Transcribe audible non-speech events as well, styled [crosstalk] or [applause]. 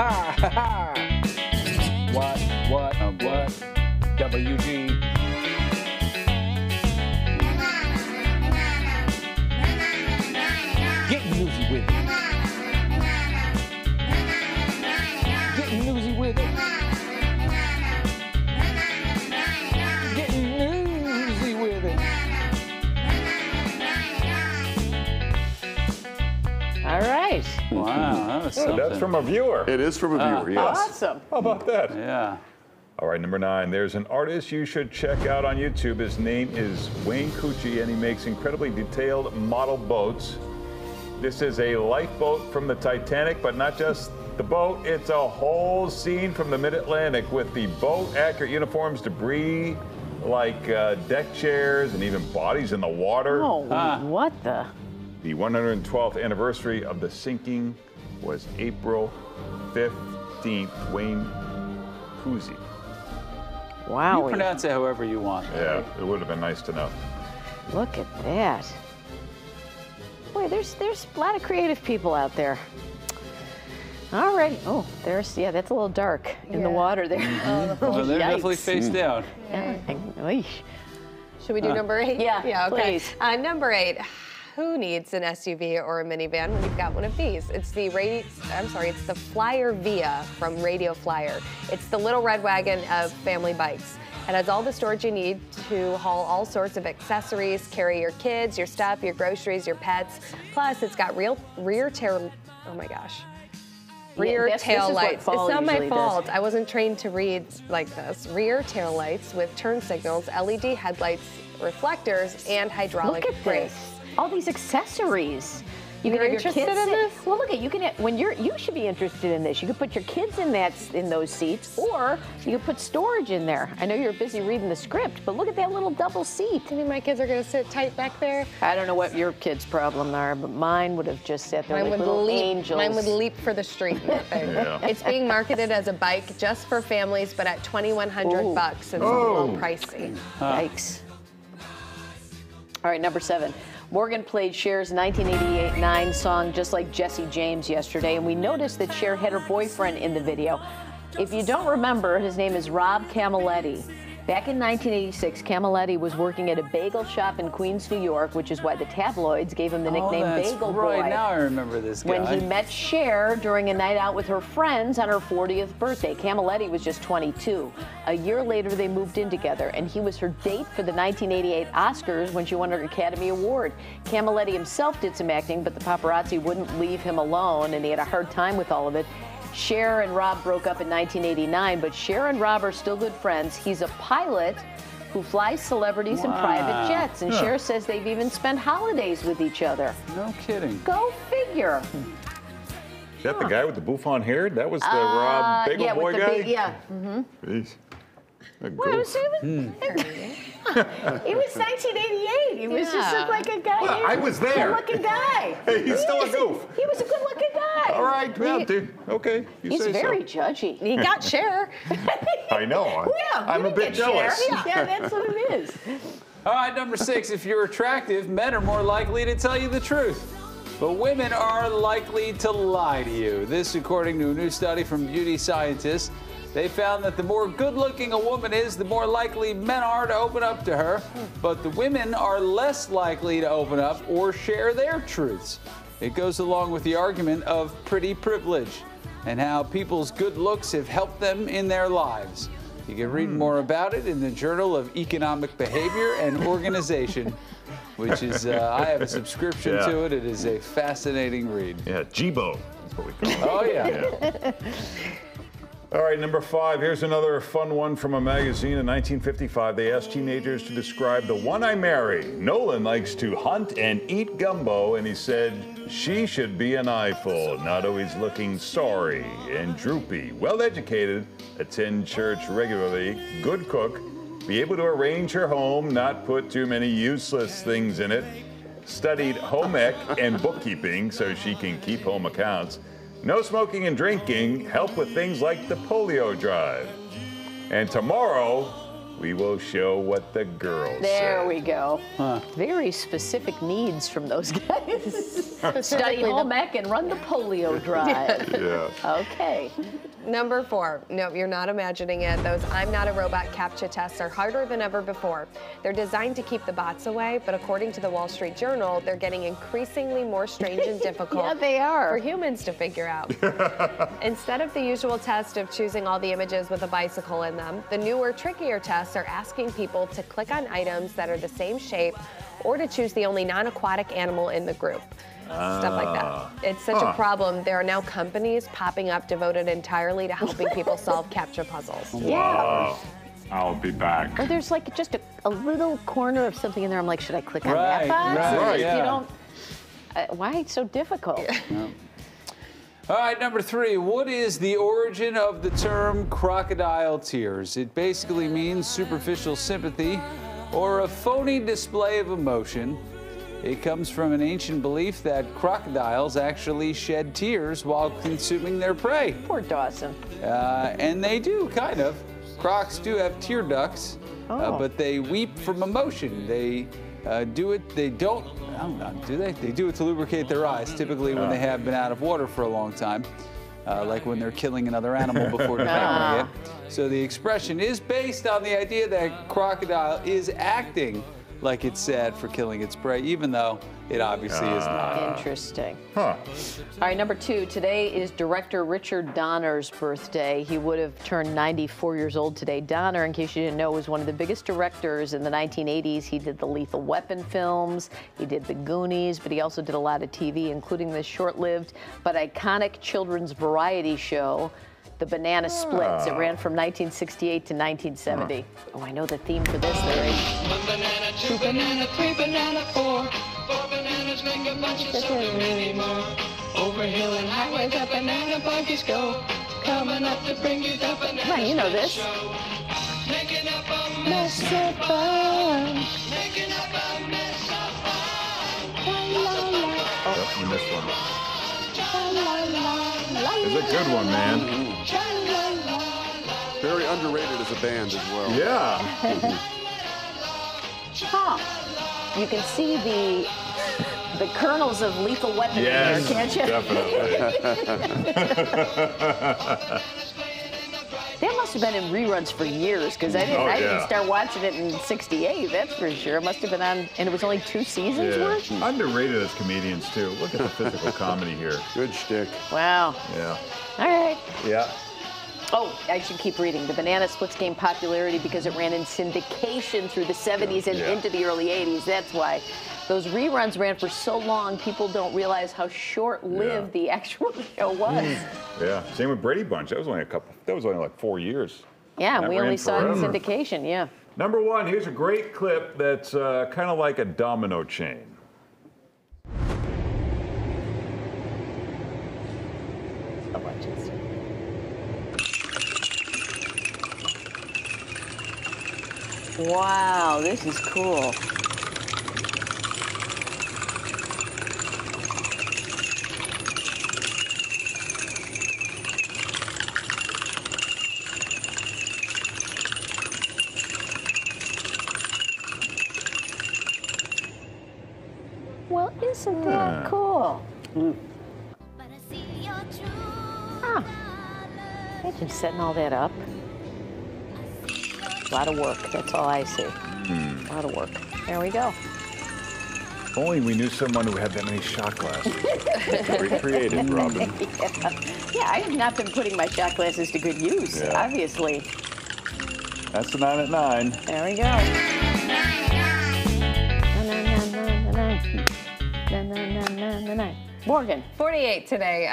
ha, [laughs] [laughs] ha, Wow, that was something. That's from a viewer. It is from a viewer, yes. Awesome. How about that? Yeah. All right, number nine. There's an artist you should check out on YouTube. His name is Wayne Cucci, and he makes incredibly detailed model boats. This is a lifeboat from the Titanic, but not just the boat. It's a whole scene from the Mid-Atlantic with the boat, accurate uniforms, debris like uh, deck chairs, and even bodies in the water. Oh, Ah. what the? The 112th anniversary of the sinking was April 15th. Wayne Cucci. Wow. You pronounce it however you want. Yeah, it would have been nice to know. Look at that. Boy, there's there's a lot of creative people out there. All right. Oh, there's yeah, that's a little dark in the water there. Mm-hmm. [laughs] Well, they're definitely Yikes. face hmm. down. Yeah. Should we do uh, number eight? Yeah, Yeah, okay. please. Uh, number eight. Who needs an SUV or a minivan when you've got one of these? It's the radio, I'm sorry, it's the Flyer Via from Radio Flyer. It's the little red wagon of family bikes. It has all the storage you need to haul all sorts of accessories, carry your kids, your stuff, your groceries, your pets. Plus, it's got real rear tail. Oh my gosh. Rear this tail lights. It's not my usually does. fault. I wasn't trained to read like this. Rear tail lights with turn signals, LED headlights, reflectors, and hydraulic brakes. this. All these accessories. You You're can have your interested kids in this? Well, look at you can have, when you're you should be interested in this. You could put your kids in that in those seats, or you could put storage in there. I know you're busy reading the script, but look at that little double seat. You think my kids are gonna sit tight back there? I don't know what your kids' problem are, but mine would have just sat there Mine like would little leap. angels. Mine would leap for the street. in that thing. Yeah. It's being marketed as a bike just for families, but at 2,100 Ooh. bucks, it's a little oh. pricey. Yikes. All right, number seven. Morgan played Cher's 1988-9 song just like Jesse James yesterday, and we noticed that Cher had her boyfriend in the video. If you don't remember, his name is Rob Camilletti. Back in 1986, Camilletti was working at a bagel shop in Queens, New York, which is why the tabloids gave him the oh, nickname oh, that's Bagel right. Boy. Now I remember this guy. when he met Cher during a night out with her friends on her 40th birthday. Camilletti was just 22. A year later, they moved in together, and he was her date for the 1988 Oscars when she won her Academy Award. Camilletti himself did some acting, but the paparazzi wouldn't leave him alone, and he had a hard time with all of it. Cher and Rob broke up in 1989, but Cher and Rob are still good friends. He's a pilot who flies celebrities in private jets, and Cher says they've even spent holidays with each other. no kidding. Go figure. Is that the guy with the bouffant hair? That was the Uh, Rob Bagel yeah, Boy the guy? big, yeah. Jeez. A Well, [laughs] it was, goof. it was, it was 1988. He was just Yeah. looked like a guy. Well, I was there. Good-looking guy. Hey, he's still a was- goof. He was a good-looking guy. All right, well, dude, okay. You He's say very so. judgy. He got [laughs] Cher. [laughs] I know. I- [laughs] Yeah, I'm a bit get jealous. Yeah, yeah, that's what it is. All right, number six. If you're attractive, men are more likely to tell you the truth. But women are likely to lie to you. This, according to a new study from beauty scientists. They found that the more good looking a woman is, the more likely men are to open up to her. But the women are less likely to open up or share their truths. It goes along with the argument of pretty privilege and how people's good looks have helped them in their lives. You can read more about it in the Journal of Economic Behavior and Organization, which is, uh, I have a subscription Yeah. to it. It is a fascinating read. Yeah, Jibo. That's what we call it. Oh, yeah. Yeah. All right, number five. Here's another fun one from a magazine. In 1955, they asked teenagers to describe the one I marry. Nolan likes to hunt and eat gumbo, and he said she should be an eyeful, not always looking sorry and droopy, well educated, attend church regularly, good cook, be able to arrange her home, not put too many useless things in it, studied home ec and bookkeeping so she can keep home accounts. No smoking and drinking, help with things like the polio drive. And tomorrow, We will show what the girls There say. we go. Very specific needs from those guys. [laughs] Study home ec and run the polio [laughs] drive. Yeah. Okay. Number four. no, you're not imagining it. Those I'm not a robot CAPTCHA tests are harder than ever before. They're designed to keep the bots away, but according to the Wall Street Journal, they're getting increasingly more strange and [laughs] difficult Yeah, they are. for humans to figure out. [laughs] Instead of the usual test of choosing all the images with a bicycle in them, the newer, trickier tests are asking people to click on items that are the same shape or to choose the only non aquatic animal in the group. Stuff like that. It's such Huh. a problem. There are now companies popping up devoted entirely to helping people [laughs] solve CAPTCHA puzzles. Yeah. I'll be back. Or there's like just a, a little corner of something in there. I'm like, should I click on Right, that box? right, Like, yeah. You don't. Uh, why it's so difficult? [laughs] All right, number three. What is the origin of the term crocodile tears? It basically means superficial sympathy or a phony display of emotion. It comes from an ancient belief that crocodiles actually shed tears while consuming their prey. Poor Dawson. Uh, and they do, kind of. Crocs do have tear ducts, uh, Oh. but they weep from emotion. They uh, do it, they don't, I don't know, do they? They do it to lubricate their eyes, typically when they have been out of water for a long time, uh, like when they're killing another animal before [laughs] devouring it. So the expression is based on the idea that crocodile is acting like it's sad for killing its prey, even though it obviously is not. Ah. Interesting. Huh. All right, number two. Today is director Richard Donner's birthday. He would have turned 94 years old today. Donner, in case you didn't know, was one of the biggest directors in the 1980s. He did the Lethal Weapon films, he did the Goonies, but he also did a lot of TV, including the short-lived but iconic children's variety show. The Banana Splits. It ah. ran from 1968 to 1970. Oh, I know the theme for this. Larry. One banana, two banana, three banana, four. Four bananas make a bunch of so many more. Over hill and highway, the banana buggies go. Coming up to bring you the banana. Come on, you know this. show. Making up a mess of fun. Making up a mess of fun. Yep, you missed one. It's a good one, man. Very underrated as a band as well. Yeah. [laughs] Huh. You can see the the kernels of lethal weapon Yes, in there, can't you? definitely. That must have been in reruns for years because I didn't Oh, I didn't start watching it in '68. That's for sure. It must have been on, and it was only two seasons Yeah. worth. Underrated as comedians too. Look at the physical comedy here. Good shtick. Wow. Yeah. All right. Yeah. Oh, I should keep reading. The Banana Splits gained popularity because it ran in syndication through the 70s and Yeah. into the early 80s. That's why. Those reruns ran for so long, people don't realize how short-lived Yeah. the actual [laughs] show was. Yeah. Same with Brady Bunch. That was only a couple. That was only like four years. Yeah, we only saw it in syndication. Yeah. Number one. Here's a great clip that's uh, kind of like a domino chain. I'll watch this. Wow, this is cool. Well, isn't that Yeah. cool? But I see your Ah, imagine setting all that up. A lot of work, that's all I see. Hmm. A lot of work. There we go. If only we knew someone who had that many shot glasses. Very creative, [laughs] Robin. Yeah, I have not been putting my shot glasses to good use, Yeah. obviously. That's the nine at nine. There we go. Morgan. 48 today.